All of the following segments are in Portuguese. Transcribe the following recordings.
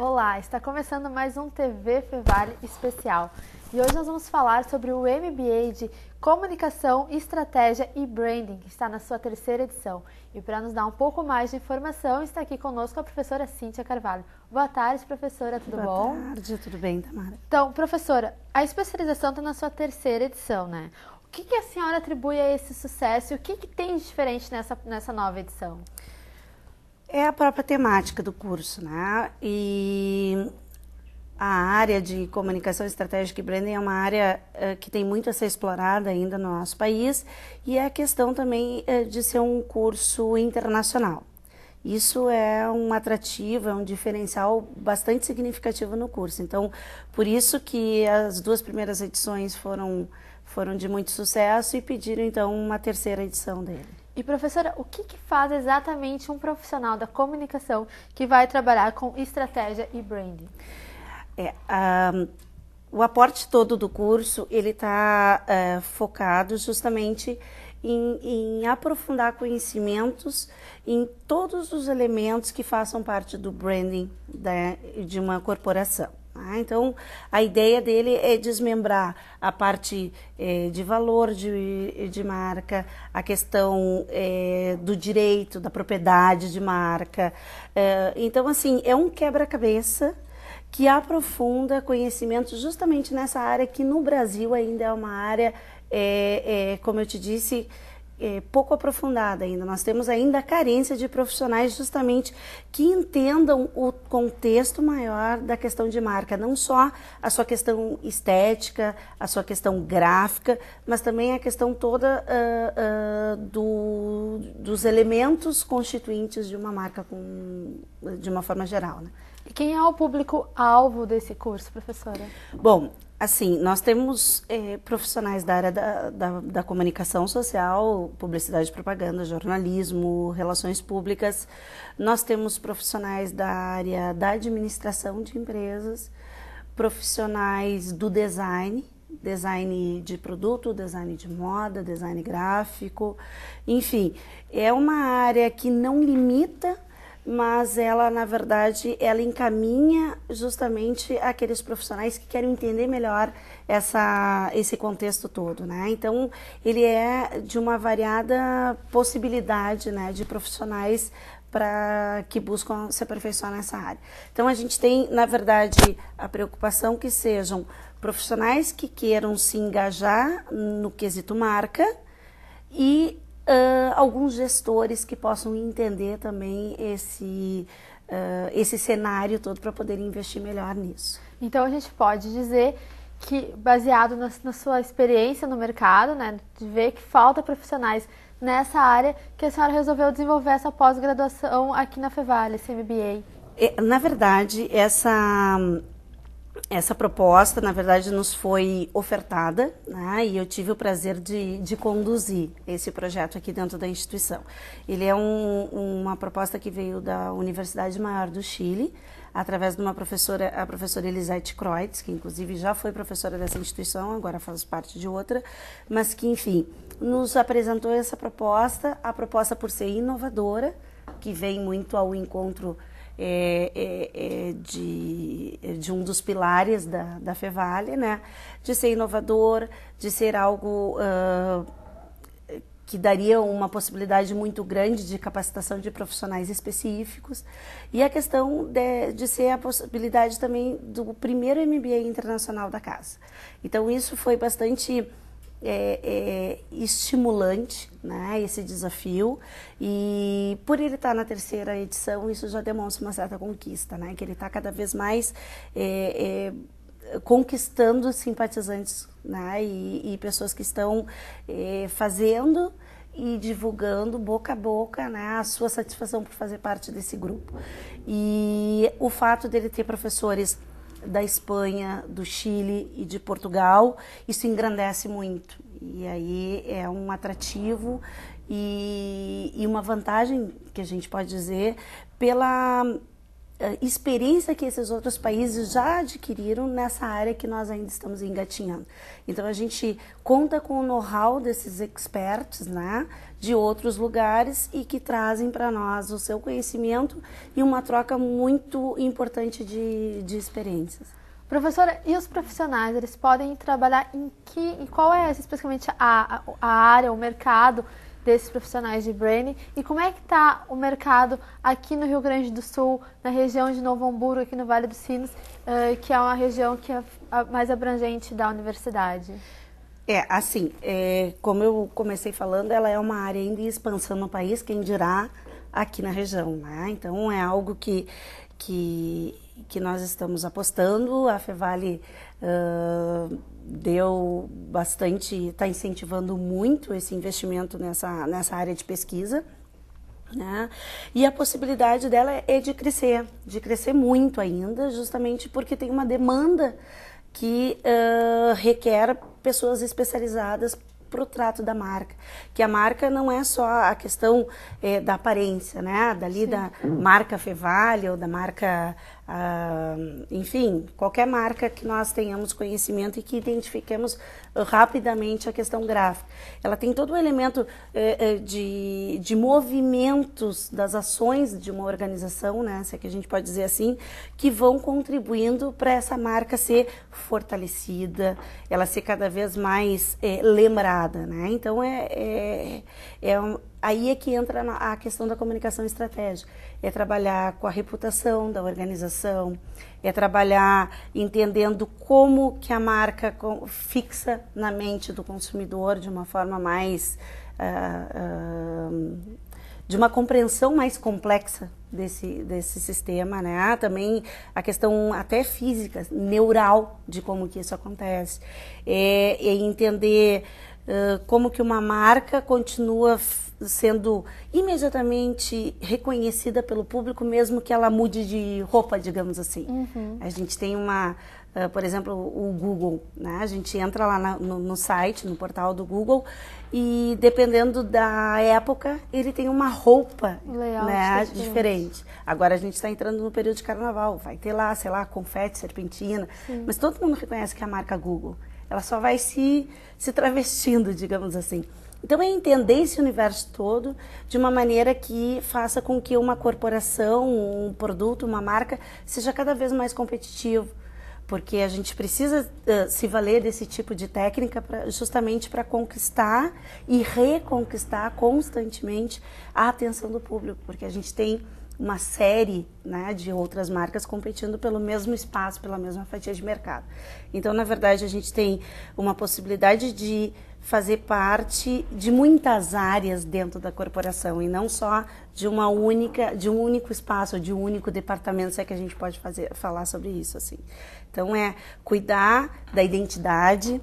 Olá, está começando mais um TV Fevale especial. E hoje nós vamos falar sobre o MBA de Comunicação, Estratégia e Branding, que está na sua terceira edição. E para nos dar um pouco mais de informação, está aqui conosco a professora Cíntia Carvalho. Boa tarde, professora, tudo Boa bom? Boa tarde, tudo bem, Tamara? Então, professora, a especialização está na sua terceira edição, né? O que, que a senhora atribui a esse sucesso e o que, que tem de diferente nessa, nessa nova edição? É a própria temática do curso, né? E a área de comunicação estratégica e branding é uma área uh, que tem muito a ser explorada ainda no nosso país e é a questão também uh, de ser um curso internacional. Isso é um atrativo, é um diferencial bastante significativo no curso. Então, por isso que as duas primeiras edições foram, foram de muito sucesso e pediram então uma terceira edição dele. E professora, o que, que, faz exatamente um profissional da comunicação que vai trabalhar com estratégia e branding? É, um, o aporte todo do curso ele está uh, focado justamente em, em, aprofundar conhecimentos em todos os elementos que façam parte do branding da, de uma corporação. Ah, então, a ideia dele é desmembrar a parte é, de valor de, de marca, a questão é, do direito, da propriedade de marca. É, então, assim, é um quebra-cabeça que aprofunda conhecimento justamente nessa área que no Brasil ainda é uma área, como eu te disse, é, pouco aprofundada ainda. Nós temos ainda a carência de profissionais justamente que entendam o contexto maior da questão de marca, não só a sua questão estética, a sua questão gráfica, mas também a questão toda uh, uh, do, dos elementos constituintes de uma marca com, de uma forma geral. Né? E quem é o público-alvo desse curso, professora? Bom, Assim, nós temos é, profissionais da área da, da, da, comunicação social, publicidade e propaganda, jornalismo, relações públicas. Nós temos profissionais da área da administração de empresas, profissionais do design, design de produto, design de moda, design gráfico, enfim, é uma área que não limita mas ela na verdade ela encaminha justamente aqueles profissionais que querem entender melhor essa esse contexto todo, né? Então ele é de uma variada possibilidade, né, de profissionais para que buscam se aperfeiçoar nessa área. Então a gente tem, na verdade, a preocupação que sejam profissionais que queiram se engajar no quesito marca e uh, alguns gestores que possam entender também esse, uh, esse cenário todo para poder investir melhor nisso. Então a gente pode dizer que, baseado na, na sua experiência no mercado, né, de ver que falta profissionais nessa área, que a senhora resolveu desenvolver essa pós-graduação aqui na Fevale, esse MBA. É, na verdade, essa essa proposta, na verdade, nos foi ofertada né, e eu tive o prazer de, de, conduzir esse projeto aqui dentro da instituição. Ele é um, uma proposta que veio da Universidade Maior do Chile, através de uma professora, a professora Elisete Kreutz, que inclusive já foi professora dessa instituição, agora faz parte de outra, mas que, enfim, nos apresentou essa proposta, a proposta por ser inovadora, que vem muito ao encontro é, é, é, de, de um dos pilares da, da Fevale, né? de ser inovador, de ser algo uh, que daria uma possibilidade muito grande de capacitação de profissionais específicos, e a questão de, de ser a possibilidade também do primeiro MBA internacional da casa. Então, isso foi bastante é, é, estimulante, né, esse desafio. E por ele estar na terceira edição, isso já demonstra uma certa conquista, né, que ele está cada vez mais é, é, conquistando simpatizantes né, e, e pessoas que estão é, fazendo e divulgando boca a boca né, a sua satisfação por fazer parte desse grupo. E o fato dele ter professores da Espanha, do Chile e de Portugal, isso engrandece muito. E aí é um atrativo e, e uma vantagem que a gente pode dizer pela experiência que esses outros países já adquiriram nessa área que nós ainda estamos engatinhando. Então a gente conta com o know-how desses experts, né, de outros lugares e que trazem para nós o seu conhecimento e uma troca muito importante de, de experiências. Professora, e os profissionais, eles podem trabalhar em que, e qual é especificamente a, a área, o mercado desses profissionais de branding e como é que está o mercado aqui no Rio Grande do Sul, na região de Novo Hamburgo, aqui no Vale dos Sinos, uh, que é uma região que é mais abrangente da universidade? É, assim, é, como eu comecei falando, ela é uma área ainda em expansão no país, quem dirá aqui na região, né? Então é algo que, que que nós estamos apostando. A Fevale uh, deu bastante, está incentivando muito esse investimento nessa, nessa área de pesquisa. Né? E a possibilidade dela é de crescer, de crescer muito ainda, justamente porque tem uma demanda que uh, requer pessoas especializadas para o trato da marca. Que a marca não é só a questão é, da aparência, né? Dali Sim. da marca Fevale ou da marca ah, enfim, qualquer marca que nós tenhamos conhecimento e que identifiquemos rapidamente a questão gráfica. Ela tem todo o elemento eh, eh, de, de movimentos das ações de uma organização, né, se é que a gente pode dizer assim, que vão contribuindo para essa marca ser fortalecida, ela ser cada vez mais eh, lembrada. Né? Então, é, é, é aí é que entra a questão da comunicação estratégica. É trabalhar com a reputação da organização, é trabalhar entendendo como que a marca fixa na mente do consumidor de uma forma mais uh, uh, de uma compreensão mais complexa desse, desse sistema, né? Também a questão até física, neural de como que isso acontece, é, é entender como que uma marca continua sendo imediatamente reconhecida pelo público, mesmo que ela mude de roupa, digamos assim. Uhum. A gente tem uma, uh, por exemplo, o Google, né? A gente entra lá na, no, no, site, no portal do Google, e dependendo da época, ele tem uma roupa né, diferente. diferente. Agora a gente está entrando no período de carnaval, vai ter lá, sei lá, confete, serpentina, Sim. mas todo mundo reconhece que é a marca Google. Ela só vai se, se travestindo, digamos assim. Então, é entender esse universo todo de uma maneira que faça com que uma corporação, um produto, uma marca seja cada vez mais competitivo. Porque a gente precisa uh, se valer desse tipo de técnica pra, justamente para conquistar e reconquistar constantemente a atenção do público. Porque a gente tem uma série né, de outras marcas competindo pelo mesmo espaço, pela mesma fatia de mercado. Então, na verdade, a gente tem uma possibilidade de fazer parte de muitas áreas dentro da corporação e não só de uma única, de um único espaço, de um único departamento, se é que a gente pode fazer, falar sobre isso assim. Então é cuidar da identidade,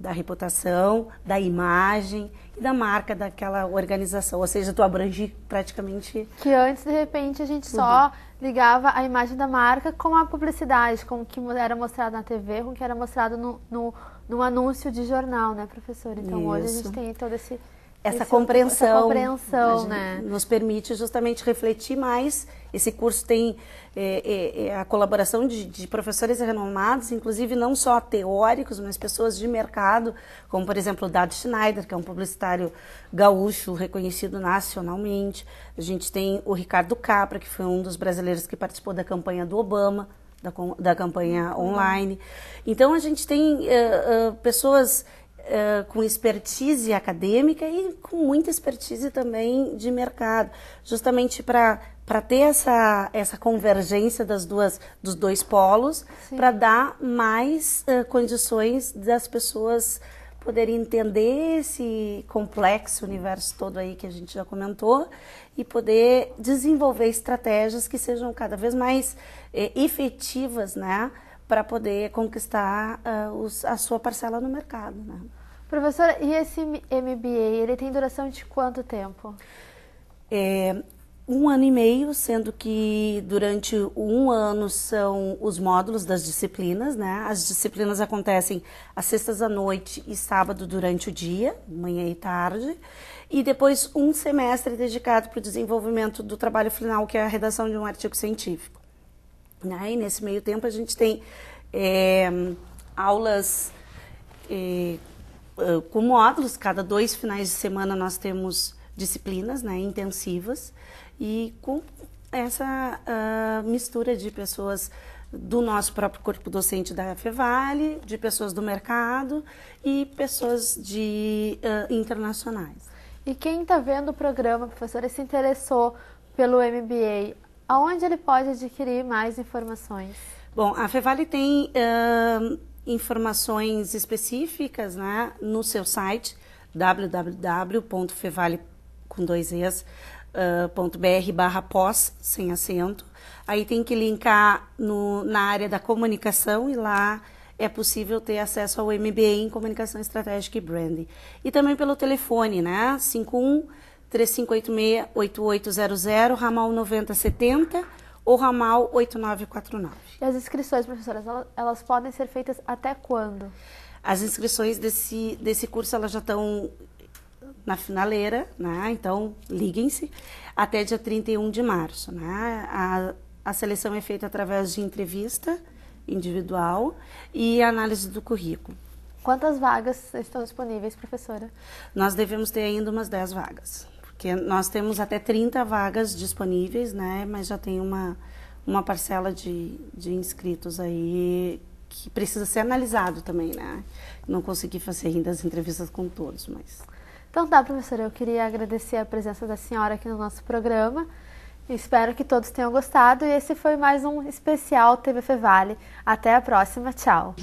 da reputação, da imagem da marca daquela organização, ou seja, tu abrange praticamente que antes de repente a gente só ligava a imagem da marca com a publicidade, com o que era mostrado na TV, com o que era mostrado no, no, no anúncio de jornal, né, professor? Então Isso. hoje a gente tem todo esse essa esse, compreensão, essa compreensão né? nos permite justamente refletir mais. Esse curso tem é, é, é, a colaboração de, de, professores renomados, inclusive não só teóricos, mas pessoas de mercado, como por exemplo o Dado Schneider, que é um publicitário gaúcho reconhecido nacionalmente. A gente tem o Ricardo Capra, que foi um dos brasileiros que participou da campanha do Obama. Da, da campanha uhum. online. Então, a gente tem uh, uh, pessoas uh, com expertise acadêmica e com muita expertise também de mercado, justamente para para ter essa, essa convergência das duas, dos dois polos, para dar mais uh, condições das pessoas poderem entender esse complexo universo todo aí que a gente já comentou e poder desenvolver estratégias que sejam cada vez mais eh, efetivas, né, para poder conquistar uh, os, a sua parcela no mercado. Né? Professora, e esse MBA, ele tem duração de quanto tempo? É, um ano e meio, sendo que durante um ano são os módulos das disciplinas, né? As disciplinas acontecem às sextas à noite e sábado durante o dia, manhã e tarde, e depois um semestre dedicado para o desenvolvimento do trabalho final, que é a redação de um artigo científico. Né? E nesse meio tempo a gente tem é, aulas é, com módulos, cada dois finais de semana nós temos disciplinas né, intensivas e com essa uh, mistura de pessoas do nosso próprio corpo docente da Fevale, de pessoas do mercado e pessoas de uh, internacionais. E quem está vendo o programa, professora, se interessou pelo MBA, aonde ele pode adquirir mais informações? Bom, a Fevale tem uh, informações específicas né, no seu site www.fevale com dois es, uh, .br barra pós, sem acento. Aí tem que linkar no, na área da comunicação e lá é possível ter acesso ao MBA em Comunicação Estratégica e Branding. E também pelo telefone, né? 51 3586 8800, ramal 9070 ou ramal 8949. E as inscrições, professoras, elas podem ser feitas até quando? As inscrições desse, desse curso elas já estão na finaleira, né? Então, liguem-se até dia 31 de março, né? A, a seleção é feita através de entrevista individual e análise do currículo. Quantas vagas estão disponíveis, professora? Nós devemos ter ainda umas 10 vagas, porque nós temos até 30 vagas disponíveis, né? Mas já tem uma, uma parcela de, de inscritos aí que precisa ser analisado também, né? Não consegui fazer ainda as entrevistas com todos, mas... Então tá, professora, eu queria agradecer a presença da senhora aqui no nosso programa. Espero que todos tenham gostado e esse foi mais um especial TV Fevale. Até a próxima, tchau!